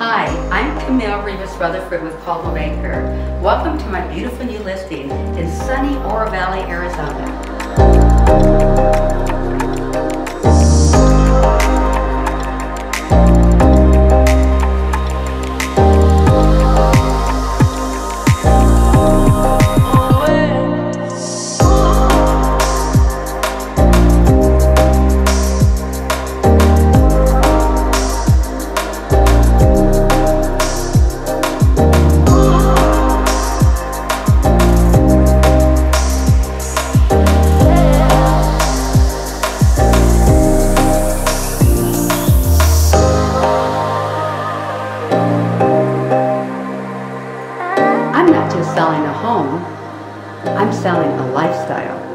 Hi, I'm Camille Rivas Rutherford with Coldwell Banker. Welcome to my beautiful new listing in sunny Oro Valley, Arizona. Just selling a home, I'm selling a lifestyle.